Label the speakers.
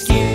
Speaker 1: excuse